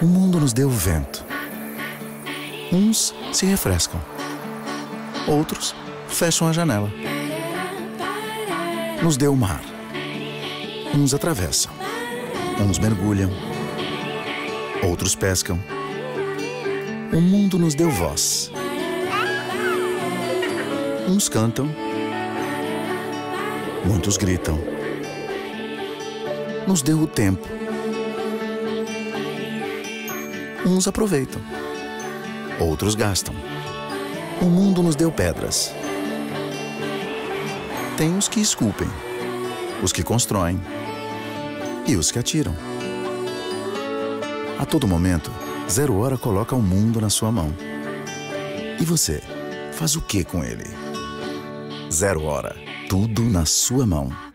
O mundo nos deu vento. Uns se refrescam, outros fecham a janela. Nos deu o mar. Uns atravessam, uns mergulham, outros pescam. O mundo nos deu voz. Uns cantam, muitos gritam. Nos deu o tempo. Uns aproveitam, outros gastam. O mundo nos deu pedras. Tem os que esculpem, os que constroem e os que atiram. A todo momento, Zero Hora coloca o mundo na sua mão. E você, faz o que com ele? Zero Hora, tudo na sua mão.